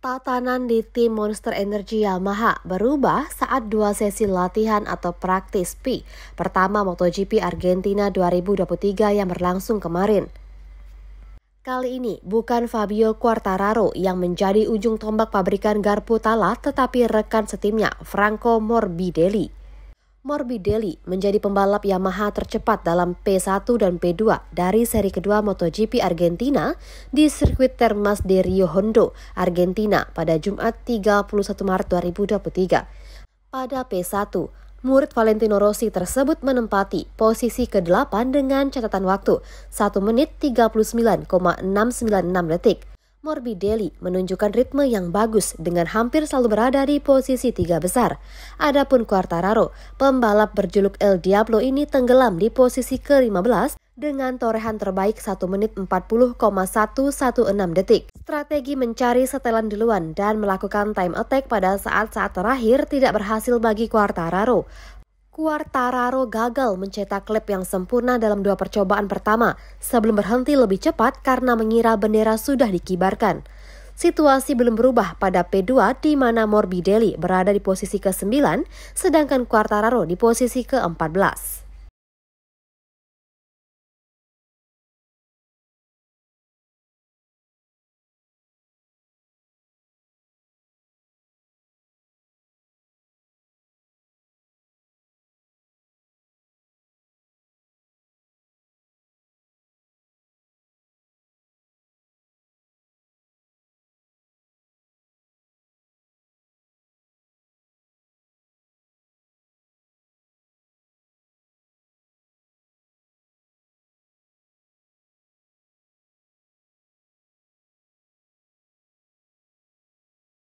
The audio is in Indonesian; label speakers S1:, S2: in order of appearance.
S1: Tatanan di tim Monster Energy Yamaha berubah saat dua sesi latihan atau praktis P pertama MotoGP Argentina 2023 yang berlangsung kemarin. Kali ini bukan Fabio Quartararo yang menjadi ujung tombak pabrikan garpu tala tetapi rekan setimnya Franco Morbidelli. Morbidelli menjadi pembalap Yamaha tercepat dalam P1 dan P2 dari seri kedua MotoGP Argentina di sirkuit Termas de Rio Hondo, Argentina pada Jumat 31 Maret 2023. Pada P1, murid Valentino Rossi tersebut menempati posisi ke-8 dengan catatan waktu 1 menit 39,696 detik. Morbidelli menunjukkan ritme yang bagus dengan hampir selalu berada di posisi tiga besar. Adapun Quartararo, pembalap berjuluk El Diablo ini tenggelam di posisi ke-15 dengan torehan terbaik 1 menit 40,116 detik. Strategi mencari setelan duluan dan melakukan time attack pada saat-saat terakhir tidak berhasil bagi Quartararo. Quartararo gagal mencetak klip yang sempurna dalam dua percobaan pertama sebelum berhenti lebih cepat karena mengira bendera sudah dikibarkan. Situasi belum berubah pada P2 di mana Morbidelli berada di posisi ke-9 sedangkan Quartararo di posisi ke-14.